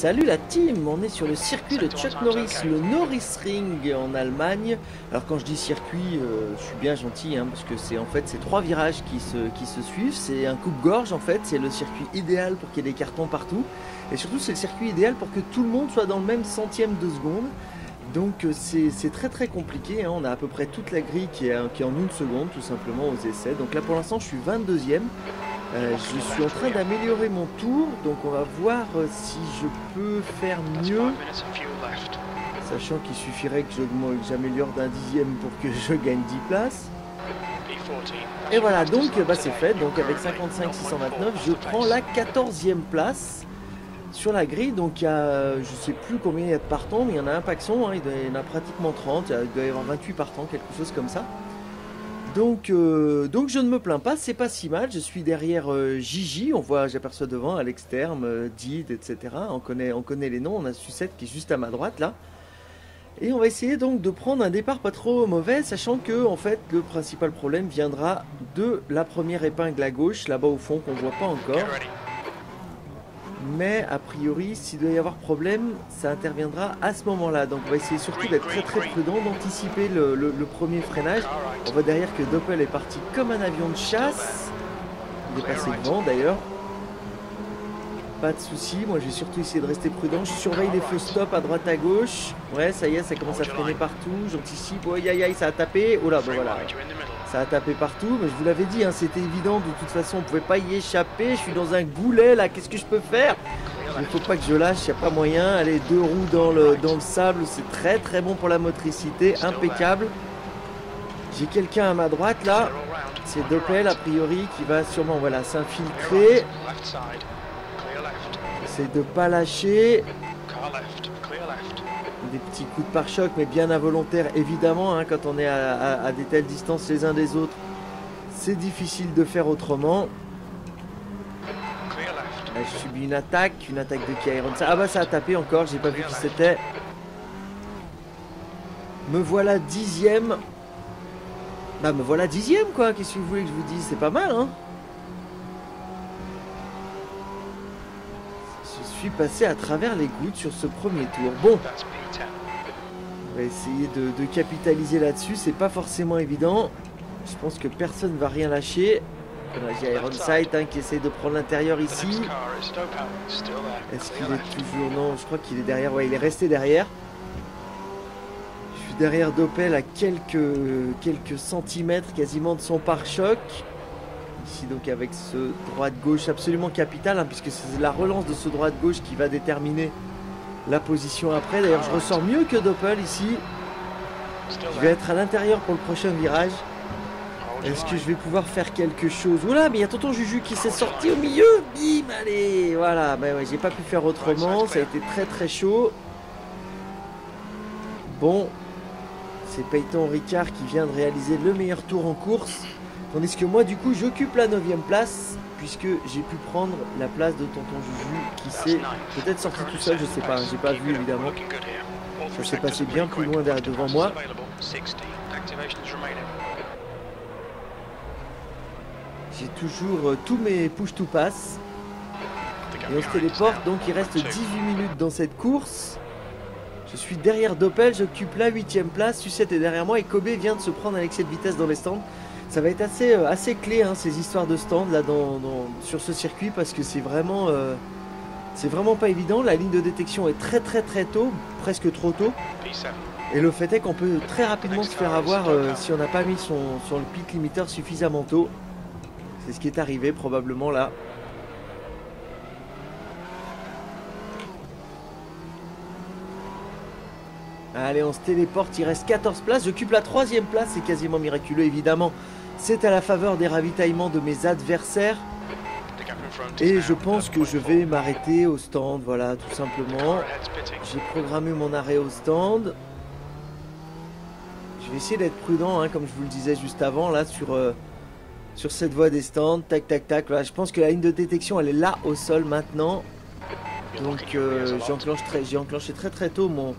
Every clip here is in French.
Salut la team, on est sur le circuit de Chuck Norris, le Norris Ring en Allemagne. Alors quand je dis circuit, euh, je suis bien gentil hein, parce que c'est en fait c'est trois virages qui se, qui se suivent. C'est un coupe-gorge en fait, c'est le circuit idéal pour qu'il y ait des cartons partout. Et surtout c'est le circuit idéal pour que tout le monde soit dans le même centième de seconde. Donc euh, c'est très très compliqué, hein. on a à peu près toute la grille qui est, qui est en une seconde tout simplement aux essais. Donc là pour l'instant je suis 22ème. Euh, je suis en train d'améliorer mon tour, donc on va voir euh, si je peux faire mieux. Sachant qu'il suffirait que j'améliore d'un dixième pour que je gagne 10 places. Et voilà, donc bah, c'est fait. Donc avec 55 629, je prends la 14e place sur la grille. Donc il y a, je sais plus combien il y a de partants, mais il y en a un paxon, hein, il y en a pratiquement 30, il doit y avoir 28 partants, quelque chose comme ça. Donc, euh, donc je ne me plains pas, c'est pas si mal. Je suis derrière euh, Gigi, on voit, j'aperçois devant Alex Terme, euh, Did, etc. On connaît, on connaît les noms. On a Sucette qui est juste à ma droite là. Et on va essayer donc de prendre un départ pas trop mauvais, sachant que en fait le principal problème viendra de la première épingle à gauche, là-bas au fond qu'on voit pas encore. Mais a priori, s'il doit y avoir problème, ça interviendra à ce moment-là. Donc on va essayer surtout d'être très très prudent, d'anticiper le, premier freinage. On voit derrière que Doppel est parti comme un avion de chasse. Il est passé devant d'ailleurs. Pas de souci, moi je vais surtout essayer de rester prudent. Je surveille les feux stop à droite à gauche. Ouais, ça y est, ça commence à freiner partout. J'anticipe. Oh, aïe aïe ça a tapé. Oh là, bon voilà. Ça a tapé partout, mais je vous l'avais dit, hein, c'était évident, de toute façon, on pouvait pas y échapper. Je suis dans un goulet là, qu'est-ce que je peux faire? Il faut pas que je lâche, il a pas moyen. Allez, deux roues dans le, dans le sable, c'est très très bon pour la motricité, impeccable. J'ai quelqu'un à ma droite là, c'est Doppel a priori qui va sûrement voilà, s'infiltrer. J'essaie de pas lâcher des petits coups de pare-choc, mais bien involontaires évidemment, hein, quand on est à, des telles distances les uns des autres. C'est difficile de faire autrement. je subis une attaque, une attaque de Kairon. Ah bah ça a tapé encore, j'ai pas vu qui c'était. Me voilà dixième. Bah me voilà dixième quoi, qu'est-ce que vous voulez que je vous dise? C'est pas mal hein Je suis passé à travers les gouttes sur ce premier tour. Bon, on essayer de, capitaliser là-dessus. C'est pas forcément évident. Je pense que personne va rien lâcher. J'ai Ironside hein, qui essaie de prendre l'intérieur ici. Est-ce qu'il est toujours... Non, je crois qu'il est derrière. Ouais, il est resté derrière. Je suis derrière Doppel à quelques, quelques centimètres quasiment de son pare-choc. Ici donc avec ce droite-gauche absolument capital, hein, puisque c'est la relance de ce droite-gauche qui va déterminer la position après. D'ailleurs, je ressors mieux que Doppel ici. Je vais être à l'intérieur pour le prochain virage. Est-ce que je vais pouvoir faire quelque chose Oula, mais il y a Tonton Juju qui s'est sorti au milieu. Bim, allez, voilà. Bah ouais, j'ai pas pu faire autrement. Ça a été très très chaud. Bon, c'est Peyton Ricard qui vient de réaliser le meilleur tour en course. Tandis que moi, du coup, j'occupe la 9 place puisque j'ai pu prendre la place de Tonton Juju qui s'est peut-être sorti tout seul, je sais pas, j'ai pas vu évidemment. Ça s'est passé bien plus loin derrière devant moi. J'ai toujours euh, tous mes push to pass. Et on se téléporte, donc il reste 18 minutes dans cette course. Je suis derrière Doppel, j'occupe la 8ème place, Sucette est derrière moi et Kobe vient de se prendre un excès de vitesse dans les stands ça va être assez, euh, assez clé hein, ces histoires de stand là dans, sur ce circuit parce que c'est vraiment euh, c'est vraiment pas évident. La ligne de détection est très très très tôt, presque trop tôt. Et le fait est qu'on peut très rapidement se faire avoir euh, si on n'a pas mis son, son pit limiter suffisamment tôt. C'est ce qui est arrivé probablement là. Allez, on se téléporte, il reste 14 places. J'occupe la troisième place, c'est quasiment miraculeux évidemment. C'est à la faveur des ravitaillements de mes adversaires. Et je pense que je vais m'arrêter au stand, voilà, tout simplement. J'ai programmé mon arrêt au stand. Je vais essayer d'être prudent, hein, comme je vous le disais juste avant, là, sur, euh, cette voie des stands. Tac, tac, tac. Je pense que la ligne de détection, elle est là au sol maintenant. Donc, euh, j'ai enclenché très très tôt mon,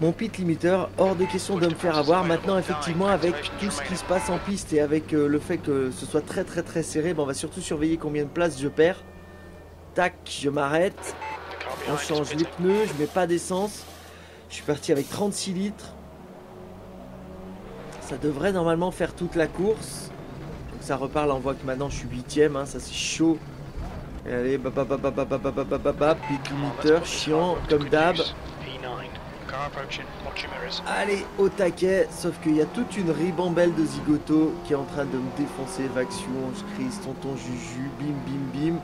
mon pit limiter, hors de question de me faire avoir. Maintenant, effectivement, avec tout ce qui se passe en piste et avec euh, le fait que ce soit très très très serré, on va surtout surveiller combien de places je perds. Tac, je m'arrête. on change les pneus, je mets pas d'essence. Je suis parti avec 36 litres. Ça devrait normalement faire toute la course. Donc ça repart là, on voit que maintenant je suis huitième, hein, ça c'est chaud. Et allez, bap. Allez, au taquet, sauf qu'il y a toute une ribambelle de zigoto qui est en train de me défoncer. Vaxion, Chris, Tonton Juju, bim bim bim.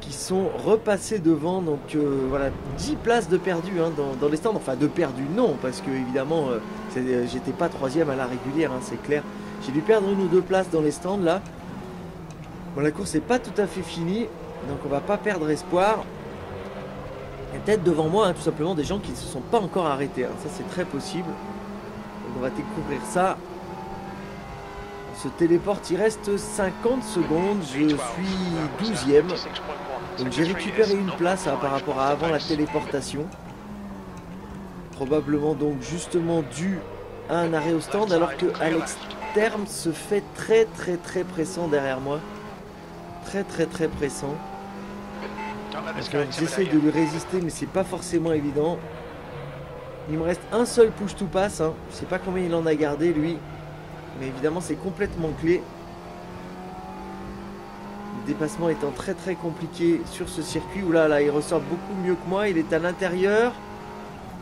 Qui sont repassés devant, donc euh, voilà, 10 places de perdu hein, dans, les stands. Enfin, de perdu, non, parce que évidemment, euh, euh, j'étais pas troisième à la régulière, hein, c'est clair. J'ai dû perdre une ou deux places dans les stands là. Bon, la course n'est pas tout à fait finie, donc on va pas perdre espoir. Il y a peut-être devant moi hein, tout simplement des gens qui ne se sont pas encore arrêtés. Hein. Ça c'est très possible. Donc on va découvrir ça. On se téléporte, il reste 50 secondes. Je suis 12ème. Donc j'ai récupéré une place hein, par rapport à avant la téléportation. Probablement donc justement dû à un arrêt au stand alors que Alex Terme se fait très très très pressant derrière moi. Très très très pressant. J'essaie de lui résister, mais c'est pas forcément évident. Il me reste un seul push to pass. Hein. Je sais pas combien il en a gardé lui. Mais évidemment, c'est complètement clé. Le dépassement étant très très compliqué sur ce circuit. Où là, là, il ressort beaucoup mieux que moi. Il est à l'intérieur.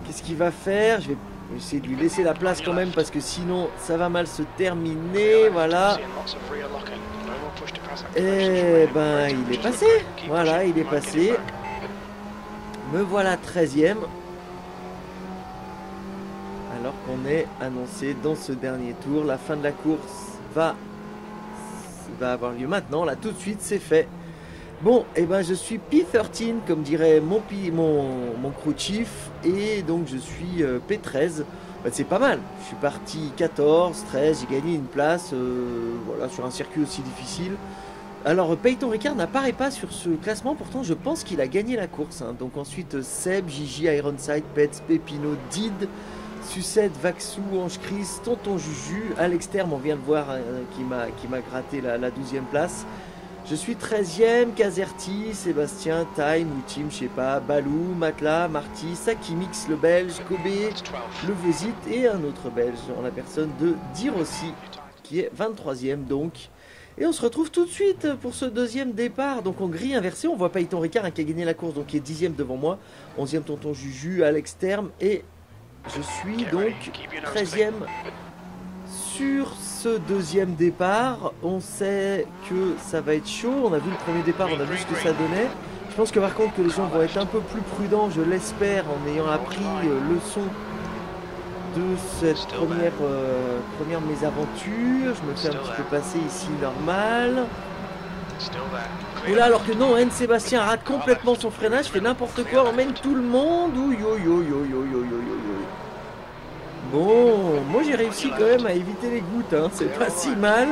Qu'est-ce qu'il va faire? Je vais essayer de lui laisser la place quand même parce que sinon ça va mal se terminer. Voilà. Eh ben il est passé. Voilà, il est passé. Me voilà 13ème. Alors qu'on est annoncé dans ce dernier tour. La fin de la course va, avoir lieu maintenant. Là tout de suite c'est fait. Bon, et eh ben je suis P13 comme dirait mon, mon, mon crew chief. Et donc je suis euh, P13. Bah, c'est pas mal. Je suis parti 14, 13, j'ai gagné une place euh, voilà, sur un circuit aussi difficile. Alors Peyton Ricard n'apparaît pas sur ce classement, pourtant je pense qu'il a gagné la course. Hein. Donc ensuite Seb, Gigi, Ironside, Pets, Pepino, Did, Sucette, Vaxou, Ange Chris, Tonton Juju, Alex Terme, on vient de voir, hein, qui m'a gratté la, la 12e place. Je suis 13ème, Caserti, Sébastien, Time, Team, je sais pas, Balou, Matla, Marty, Sakimix le belge, Kobe, le Vosit et un autre belge en la personne de Dirossi qui est 23ème donc. Et on se retrouve tout de suite pour ce deuxième départ. Donc en grille inversée, on voit Payton Ricard hein, qui a gagné la course, donc qui est dixième devant moi. 11e Tonton Juju, Alex Terme et je suis donc 13ème sur ce deuxième départ. On sait que ça va être chaud. On a vu le premier départ, on a vu ce que ça donnait. Je pense que par contre que les gens vont être un peu plus prudents, je l'espère, en ayant appris euh, leçon de cette première, euh, première mésaventure. Je me fais un petit peu passer ici normal. Et là alors que non, N Sébastien rate complètement son freinage, fait n'importe quoi, emmène tout le monde. Ouh, yo yo yo yo yo yo yo Bon, moi j'ai réussi quand même à éviter les gouttes, hein. c'est pas si mal.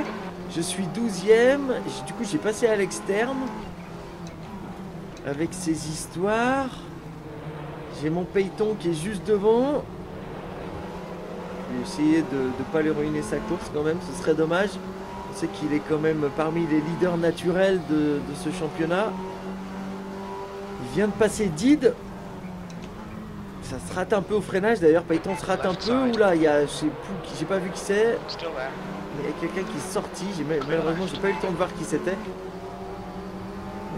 Je suis 12ème, du coup j'ai passé à l'externe. Avec ces histoires. J'ai mon Payton qui est juste devant. Je vais essayer de ne pas lui ruiner sa course quand même, ce serait dommage. On sait qu'il est quand même parmi les leaders naturels de, de ce championnat. Il vient de passer Did, ça se rate un peu au freinage d'ailleurs. Payton se rate un peu. Ou là, il y a, j'ai pas vu qui c'est. Mais il y a quelqu'un qui est sorti. Malheureusement, j'ai pas eu le temps de voir qui c'était.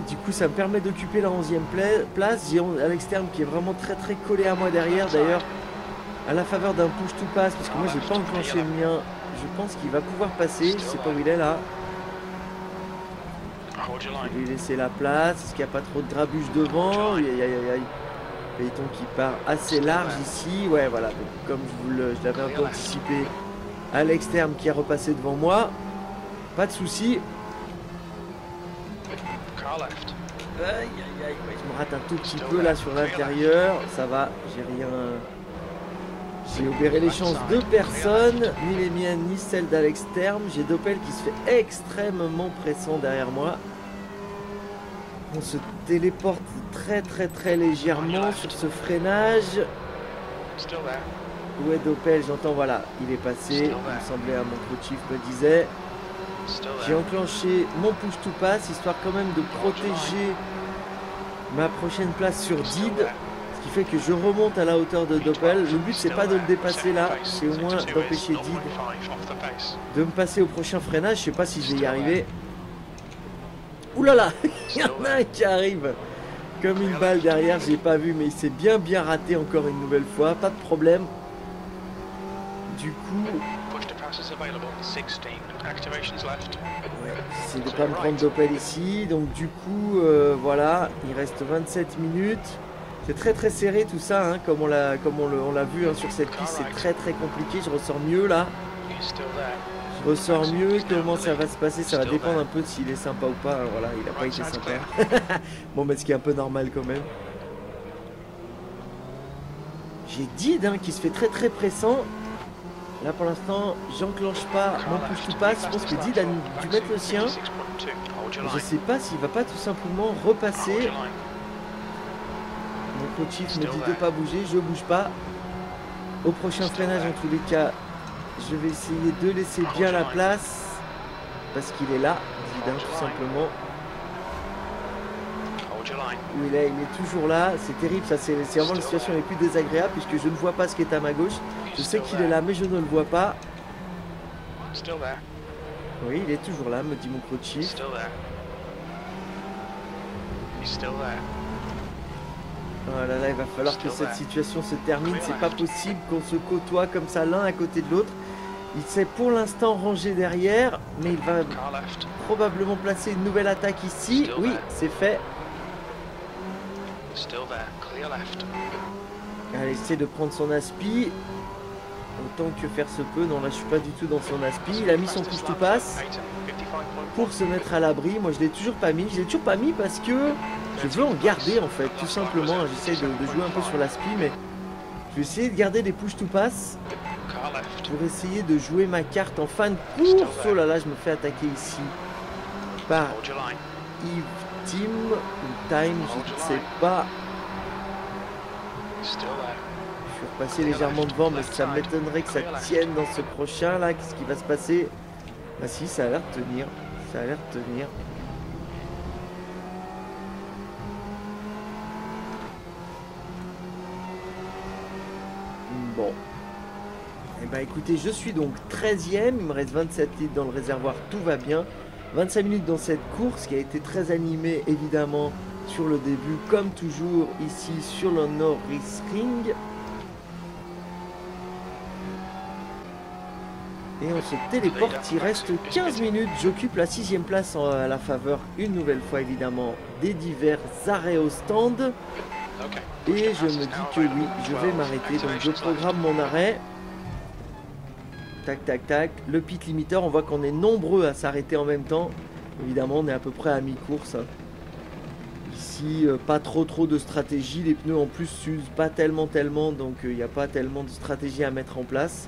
Du coup, ça me permet d'occuper la 11e place. J'ai à l'externe qui est vraiment très très collé à moi derrière. D'ailleurs, à la faveur d'un push to pass, parce que moi j'ai pas enclenché le mien. Je pense qu'il va pouvoir passer. Je sais pas où il est là. Je vais lui laisser la place. Est-ce qu'il n'y a pas trop de grabuge devant aïe, aïe, aïe, Payton qui part assez large ici. Ouais, voilà. comme je, l'avais un peu anticipé, à l'externe qui a repassé devant moi. Pas de souci. Aïe, aïe, aïe. je me rate un tout petit peu là sur l'intérieur. Ça va, j'ai rien. J'ai opéré les chances de personne, ni les miennes, ni celles d'Alex Terme. J'ai Doppel qui se fait extrêmement pressant derrière moi. On se téléporte très très très légèrement sur ce freinage. Où est Doppel J'entends, voilà, il est passé. Il me semblait à mon coach me disait. J'ai enclenché mon push to pass, histoire quand même de protéger ma prochaine place sur Did. Ce qui fait que je remonte à la hauteur de Doppel. Le but c'est pas de le dépasser là, c'est au moins d'empêcher Did de me passer au prochain freinage. Je sais pas si je vais y arriver. Ouh là là Il y en a un qui arrive. Comme une balle derrière, j'ai pas vu, mais il s'est bien bien raté encore une nouvelle fois, pas de problème. Du coup... De pas me prendre Doppel ici, donc du coup, euh, voilà, il reste 27 minutes. C'est très très serré tout ça, hein, comme on l'a vu hein, sur cette piste, c'est très très compliqué, je ressors mieux là je ressors mieux. Comment ça va se passer Ça va dépendre un peu s'il est sympa ou pas. Voilà, il a pas été sympa. bon, mais ce qui est un peu normal quand même. J'ai Did hein, qui se fait très très pressant. Là pour l'instant, j'enclenche pas mon push to pass. Je pense que Did a dû mettre le sien. Je sais pas s'il va pas tout simplement repasser. Mon coach me dit de pas bouger, je bouge pas. Au prochain freinage en tous les cas, je vais essayer de laisser bien la place. Parce qu'il est là, Zidane, tout simplement. Il est, il est toujours là, c'est terrible, ça c'est vraiment la situation les plus désagréable puisque je ne vois pas ce qui est à ma gauche. Je sais qu'il est là mais je ne le vois pas. Oui, il est toujours là, me dit mon coach. Oh là, il va falloir que cette situation se termine. C'est pas possible qu'on se côtoie comme ça l'un à côté de l'autre. Il s'est pour l'instant rangé derrière, mais il va probablement placer une nouvelle attaque ici. Oui, c'est fait. Allez, essaie de prendre son aspi. Autant que faire se peut. Non, là, je suis pas du tout dans son aspi. Il a mis son push to pass pour se mettre à l'abri. Moi, je l'ai toujours pas mis. Je l'ai toujours pas mis parce que je veux en garder, en fait, tout simplement. J'essaie de, de, jouer un peu sur l'aspi, mais je vais essayer de garder des push to pass pour essayer de jouer ma carte en fin de course. Oh là là, je me fais attaquer ici par Yves Team ou Time, je ne sais pas. Je suis repassé légèrement devant, mais ça m'étonnerait que ça tienne dans ce prochain là. Qu'est-ce qui va se passer? Bah si, ça a l'air de tenir. Ça a l'air de tenir. Bon, bah écoutez, je suis donc 13ème, il me reste 27 litres dans le réservoir, tout va bien. 25 minutes dans cette course qui a été très animée évidemment sur le début, comme toujours ici sur le Norris Ring. Et on se téléporte, il reste 15 minutes, j'occupe la sixième place à la faveur, une nouvelle fois évidemment, des divers arrêts au stand. Et je me dis que oui, je vais m'arrêter, donc je programme mon arrêt. Tac, tac, tac. Le pit limiter, on voit qu'on est nombreux à s'arrêter en même temps. Évidemment, on est à peu près à mi-course. Ici, euh, pas trop trop de stratégie. Les pneus en plus s'usent pas tellement tellement, donc il euh, n'y a pas tellement de stratégie à mettre en place.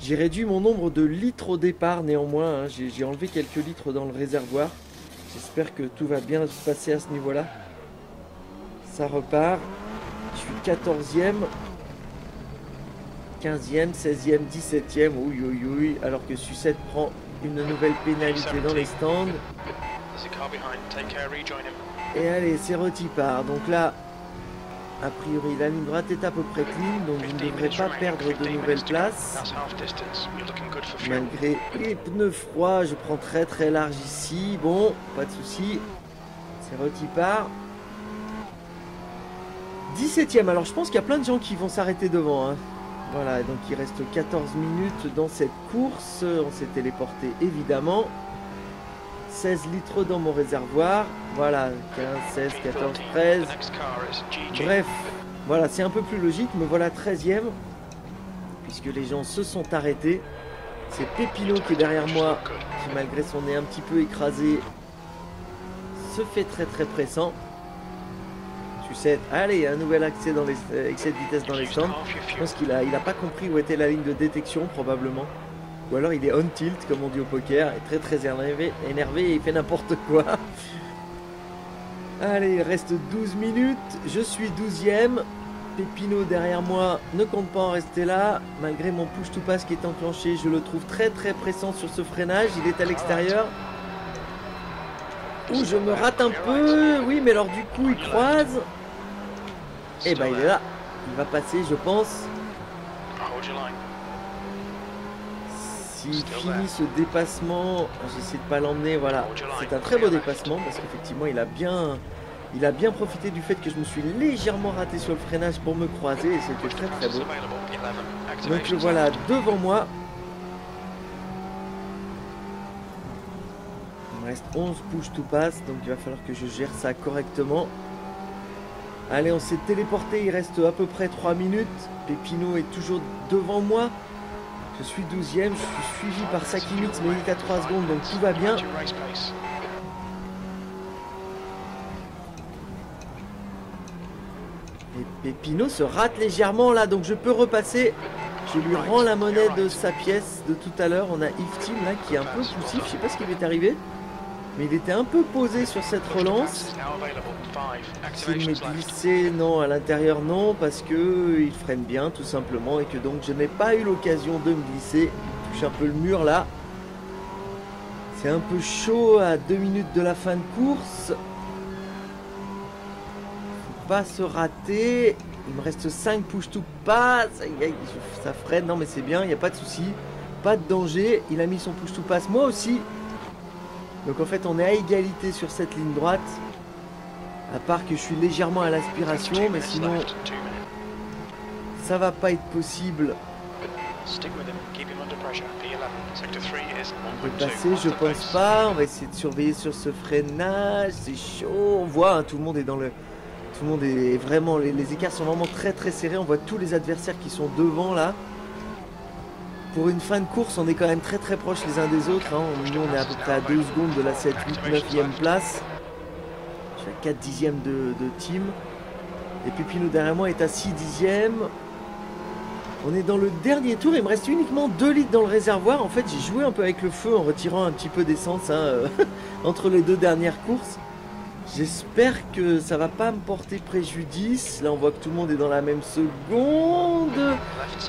J'ai réduit mon nombre de litres au départ néanmoins. Hein. J'ai enlevé quelques litres dans le réservoir. J'espère que tout va bien se passer à ce niveau-là. Ça repart. Je suis 14e. 15e, 16e, 17e, oui, oui, oui, alors que Sucette prend une nouvelle pénalité dans les stands. Et allez, c'est part. Donc là, a priori, la ligne droite est à peu près clean, donc je ne devrais pas perdre de nouvelles places. Malgré les pneus froids, je prends très très large ici. Bon, pas de souci. C'est part. 17ème, alors je pense qu'il y a plein de gens qui vont s'arrêter devant. Hein. Voilà, donc il reste 14 minutes dans cette course. On s'est téléporté évidemment. 16 litres dans mon réservoir. Voilà, 15, 16, 14, 13. Bref, voilà, c'est un peu plus logique, mais voilà 13ème. Puisque les gens se sont arrêtés. C'est Pépino qui est derrière moi, qui malgré son nez un petit peu écrasé, se fait très très pressant. Allez, un nouvel accès dans les, euh, excès de vitesse dans les stands. Je pense qu'il a, il a pas compris où était la ligne de détection, probablement. Ou alors il est on tilt, comme on dit au poker, et très très énervé, énervé et il fait n'importe quoi. Allez, il reste 12 minutes. Je suis 12ème. Pépino derrière moi ne compte pas en rester là. Malgré mon push to pass qui est enclenché, je le trouve très très pressant sur ce freinage. Il est à l'extérieur. Ouh, je me rate un peu. Oui, mais alors du coup, il croise. Et bah, il est là. Il va passer, je pense. S'il finit ce dépassement, j'essaie de pas l'emmener, voilà. C'est un très beau dépassement parce qu'effectivement, il a bien... Il a bien profité du fait que je me suis légèrement raté sur le freinage pour me croiser et c'était très très beau. Donc le voilà devant moi. Il me reste 11 push to pass, donc il va falloir que je gère ça correctement. Allez, on s'est téléporté, il reste à peu près 3 minutes. Pépino est toujours devant moi. Je suis 12ème, je suis suivi par Sakimix, mais il est à 3 secondes, donc tout va bien. Et Pépino se rate légèrement là, donc je peux repasser. Je lui rends la monnaie de sa pièce de tout à l'heure. On a Yves Team là qui est un peu poussif, je sais pas ce qui lui est arrivé. Mais il était un peu posé sur cette relance. S'il m'est glissé, non, à l'intérieur, non, parce que il freine bien, tout simplement, et que donc je n'ai pas eu l'occasion de me glisser. Je touche un peu le mur là. C'est un peu chaud à deux minutes de la fin de course. Faut pas se rater. Il me reste 5 push to pass. Ça freine, non mais c'est bien, il n'y a pas de souci. Pas de danger. Il a mis son push to pass, moi aussi. Donc en fait on est à égalité sur cette ligne droite. À part que je suis légèrement à l'aspiration, mais sinon ça va pas être possible. On peut passer, je pense pas. On va essayer de surveiller sur ce freinage. C'est chaud. On voit, hein, tout le monde est dans le. Tout le monde est vraiment. Les, les, écarts sont vraiment très très serrés. On voit tous les adversaires qui sont devant là. Pour une fin de course, on est quand même très très proches les uns des autres. Hein. Nous, on est à peu près à 2 secondes de la 7, 8, 9e place. Je suis à 4 dixièmes de, team. Et Pépino derrière moi est à 6 dixièmes. On est dans le dernier tour, il me reste uniquement 2 litres dans le réservoir. En fait, j'ai joué un peu avec le feu en retirant un petit peu d'essence hein, entre les deux dernières courses. J'espère que ça va pas me porter préjudice. Là, on voit que tout le monde est dans la même seconde.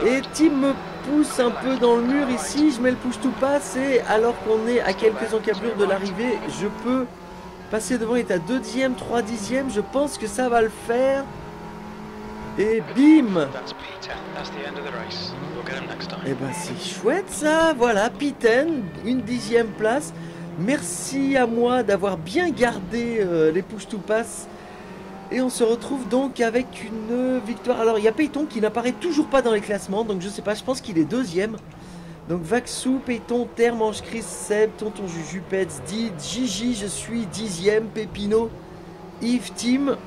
Et Tim me pousse un peu dans le mur ici. Je mets le push to pass et alors qu'on est à quelques encablures de l'arrivée, je peux passer devant. Il est à 2 dixièmes, 3 dixièmes. Je pense que ça va le faire. Et bim Et ben c'est chouette ça, voilà, Piten, une dixième place. Merci à moi d'avoir bien gardé euh, les push to pass. Et on se retrouve donc avec une victoire. Alors il y a Peyton qui n'apparaît toujours pas dans les classements, donc je sais pas, je pense qu'il est deuxième. Donc Vaxou, Peyton, Terre, Manche, Chris, Seb, Tonton Juju, Pets, Did, Gigi, je suis dixième, Pépino, Yves, Tim,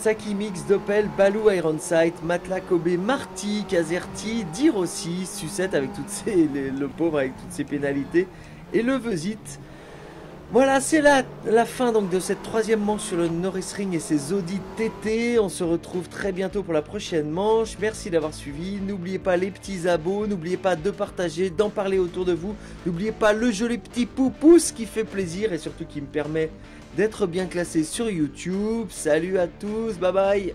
Saki Mix, Doppel, Balou, Ironside, Matla, Kobe, Marty, Kazerti, Dir aussi, Sucette avec toutes ces, les, le pauvre avec toutes ses pénalités, et le Vesit. Voilà, c'est la, la fin donc de cette troisième manche sur le Norris Ring et ses Audi TT. On se retrouve très bientôt pour la prochaine manche. Merci d'avoir suivi. N'oubliez pas les petits abos, n'oubliez pas de partager, d'en parler autour de vous. N'oubliez pas le joli petit pouce qui fait plaisir et surtout qui me permet d'être bien classé sur YouTube. Salut à tous, bye bye